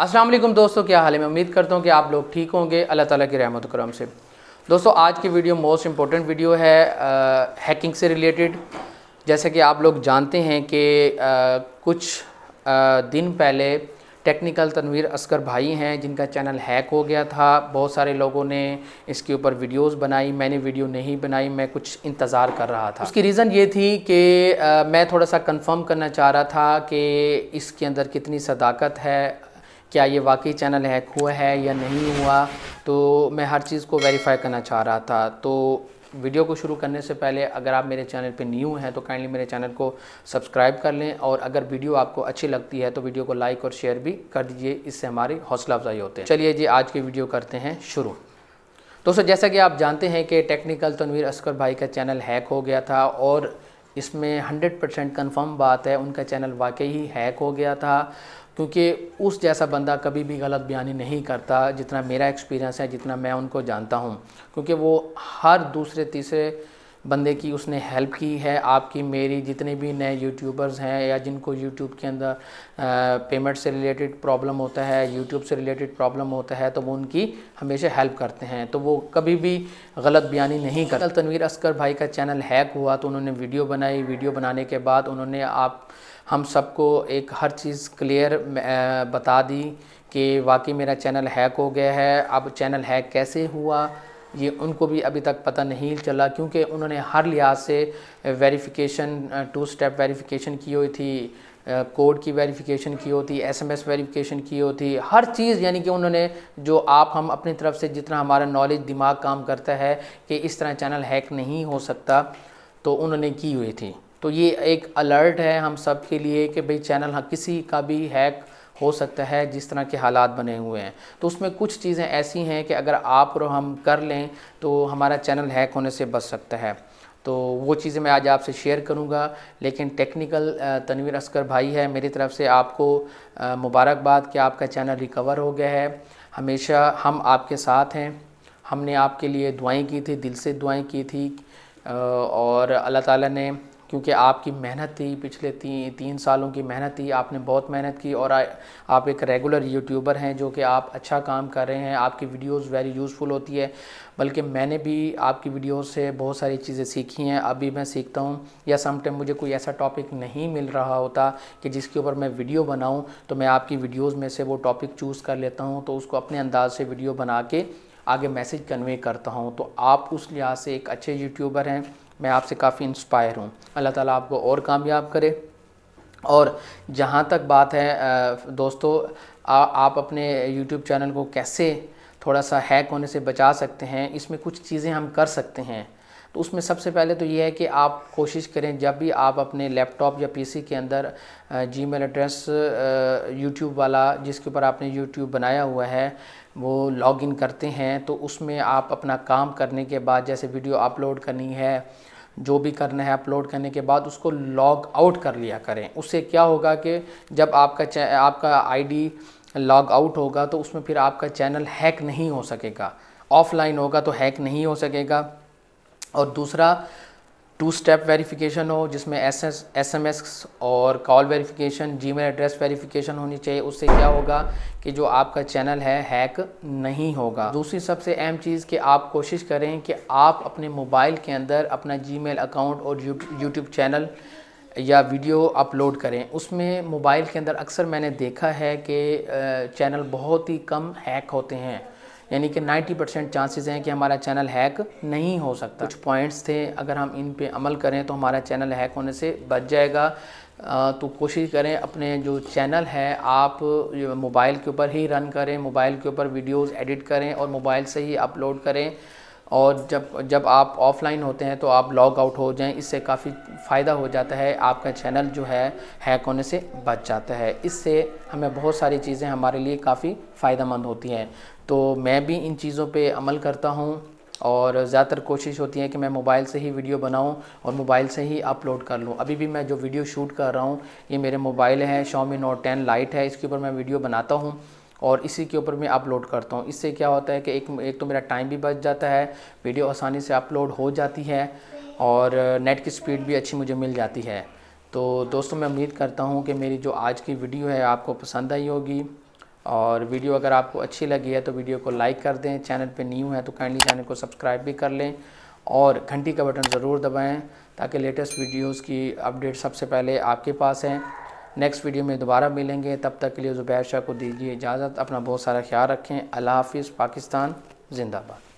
वालेकुम दोस्तों क्या हाल है? मैं उम्मीद करता हूँ कि आप लोग ठीक होंगे। अल्लाह ताला की रहमत करम से। दोस्तों आज की वीडियो मोस्ट इंपॉर्टेंट वीडियो है आ, हैकिंग से रिलेटेड जैसे कि आप लोग जानते हैं कि कुछ आ, दिन पहले टेक्निकल तनवीर असकर भाई हैं जिनका चैनल हैक हो गया था। बहुत सारे लोगों ने इसके ऊपर वीडियोस बनाई। मैंने वीडियो नहीं बनाई मैं कुछ इंतज़ार कर रहा था। उसकी रीज़न ये थी कि मैं थोड़ा सा कंफर्म करना चाह रहा था कि इसके अंदर कितनी सदाकत है क्या ये वाकई चैनल हैक हुआ है या नहीं हुआ तो मैं हर चीज़ को वेरीफाई करना चाह रहा था। तो वीडियो को शुरू करने से पहले अगर आप मेरे चैनल पे न्यू हैं तो काइंडली मेरे चैनल को सब्सक्राइब कर लें और अगर वीडियो आपको अच्छी लगती है तो वीडियो को लाइक और शेयर भी कर दीजिए। इससे हमारी हौसला अफजाई होते हैं। चलिए जी, आज की वीडियो करते हैं शुरू। दोस्तों जैसा कि आप जानते हैं कि टेक्निकल तनवीर असकर भाई का चैनल हैक हो गया था और इसमें 100 परसेंट कन्फर्म बात है, उनका चैनल वाकई ही हैक हो गया था। क्योंकि उस जैसा बंदा कभी भी गलत बयानी नहीं करता, जितना मेरा एक्सपीरियंस है, जितना मैं उनको जानता हूँ। क्योंकि वो हर दूसरे, तीसरे बंदे की उसने हेल्प की है, आपकी, मेरी, जितने भी नए यूट्यूबर्स हैं या जिनको यूट्यूब के अंदर पेमेंट से रिलेटेड प्रॉब्लम होता है यूट्यूब से रिलेटेड प्रॉब्लम होता है तो वो उनकी हमेशा हेल्प करते हैं। तो वो कभी भी गलत बयानी नहीं करते। तनवीर असकर भाई का चैनल हैक हुआ तो उन्होंने वीडियो बनाई। वीडियो बनाने के बाद उन्होंने आप, हम सबको एक हर चीज़ क्लियर बता दी कि वाकई मेरा चैनल हैक हो गया है। अब चैनल हैक कैसे हुआ? ये उनको भी अभी तक पता नहीं चला, क्योंकि उन्होंने हर लिहाज से वेरिफिकेशन टू स्टेप वेरिफिकेशन की हुई थी कोड की वेरिफिकेशन की होती एसएमएस वेरिफिकेशन की होती, हर चीज़ यानी कि उन्होंने जो आप हम अपनी तरफ़ से जितना हमारा नॉलेज दिमाग काम करता है कि इस तरह चैनल हैक नहीं हो सकता तो उन्होंने की हुई थी। तो ये एक अलर्ट है हम सब के लिए कि भाई चैनल किसी का भी हैक हो सकता है जिस तरह के हालात बने हुए हैं। तो उसमें कुछ चीज़ें ऐसी हैं कि अगर आप और हम कर लें तो हमारा चैनल हैक होने से बच सकता है। तो वो चीज़ें मैं आज आपसे शेयर करूँगा, लेकिन टेक्निकल तनवीर असकर भाई है मेरी तरफ़ से। आपको मुबारकबाद कि आपका चैनल रिकवर हो गया है। हमेशा हम आपके साथ हैं। हमने आपके लिए दुआएँ की थी, दिल से दुआएँ की थी और अल्लाह ताला ने क्योंकि आपकी मेहनत थी पिछले ती, तीन सालों की मेहनत थी आपने बहुत मेहनत की और आ, आप एक रेगुलर यूट्यूबर हैं जो कि आप अच्छा काम कर रहे हैं आपकी वीडियोस वेरी यूज़फुल होती है बल्कि मैंने भी आपकी वीडियोस से बहुत सारी चीज़ें सीखी हैं अभी मैं सीखता हूँ या समटाइम मुझे कोई ऐसा टॉपिक नहीं मिल रहा होता कि जिसके ऊपर मैं वीडियो बनाऊँ तो मैं आपकी वीडियोज़ में से वो टॉपिक चूज़ कर लेता हूँ तो उसको अपने अंदाज से वीडियो बना के आगे मैसेज कन्वे करता हूँ तो आप उस लिहाज से एक अच्छे यूट्यूबर हैं। मैं आपसे काफ़ी इंस्पायर हूँ। अल्लाह ताला आपको और कामयाब करे। और जहाँ तक बात है दोस्तों आ, आप अपने यूट्यूब चैनल को कैसे थोड़ा सा हैक होने से बचा सकते हैं इसमें कुछ चीज़ें हम कर सकते हैं। तो उसमें सबसे पहले तो ये है कि आप कोशिश करें जब भी आप अपने लैपटॉप या पीसी के अंदर जीमेल एड्रेस यूट्यूब वाला जिसके ऊपर आपने यूट्यूब बनाया हुआ है वो लॉगिन करते हैं तो उसमें आप अपना काम करने के बाद जैसे वीडियो अपलोड करनी है जो भी करना है अपलोड करने के बाद उसको लॉग आउट कर लिया करें। उससे क्या होगा कि जब आपका आपका आईडी लॉग आउट होगा तो उसमें फिर आपका चैनल हैक नहीं हो सकेगा। ऑफलाइन होगा तो हैक नहीं हो सकेगा। और दूसरा टू स्टेप वेरिफिकेशन हो, जिसमें S S S M S और call verification Gmail address verification होनी चाहिए। उससे क्या होगा कि जो आपका चैनल है हैक नहीं होगा। दूसरी सबसे अहम चीज़ कि आप कोशिश करें कि आप अपने मोबाइल के अंदर अपना जीमेल अकाउंट और यूट्यूब चैनल या वीडियो अपलोड करें। उसमें मोबाइल के अंदर अक्सर मैंने देखा है कि चैनल बहुत ही कम हैक होते हैं। यानी कि 90 परसेंट चांसेज़ हैं कि हमारा चैनल हैक नहीं हो सकता। कुछ पॉइंट्स थे, अगर हम इन पे अमल करें तो हमारा चैनल हैक होने से बच जाएगा। तो कोशिश करें अपने जो चैनल है, आप मोबाइल के ऊपर ही रन करें मोबाइल के ऊपर वीडियोस एडिट करें और मोबाइल से ही अपलोड करें। और जब जब आप ऑफलाइन होते हैं तो आप लॉग आउट हो जाएँ, इससे काफ़ी फ़ायदा हो जाता है, आपका चैनल जो है हैक होने से बच जाता है। इससे हमें बहुत सारी चीज़ें हमारे लिए काफ़ी फ़ायदा मंद होती हैं। तो मैं भी इन चीज़ों पे अमल करता हूँ और ज़्यादातर कोशिश होती है कि मैं मोबाइल से ही वीडियो बनाऊँ और मोबाइल से ही अपलोड कर लूँ। अभी भी मैं जो वीडियो शूट कर रहा हूँ, ये मेरे मोबाइल है शॉमी नोट टेन लाइट है, इसके ऊपर मैं वीडियो बनाता हूँ। और इसी के ऊपर मैं अपलोड करता हूँ। इससे क्या होता है कि एक एक तो मेरा टाइम भी बच जाता है वीडियो आसानी से अपलोड हो जाती है और नेट की स्पीड भी अच्छी मुझे मिल जाती है। तो दोस्तों, मैं उम्मीद करता हूँ कि मेरी जो आज की वीडियो है आपको पसंद आई होगी और वीडियो अगर आपको अच्छी लगी है तो वीडियो को लाइक कर दें। चैनल पे न्यू है तो काइंडली चैनल को सब्सक्राइब भी कर लें और घंटी का बटन ज़रूर दबाएँ ताकि लेटेस्ट वीडियोस की अपडेट सबसे पहले आपके पास हैं। नेक्स्ट वीडियो में दोबारा मिलेंगे। तब तक के लिए ज़ुबैर शाह को दीजिए इजाज़त। अपना बहुत सारा ख्याल रखें। अल्लाह हाफिज़। पाकिस्तान, जिंदाबाद।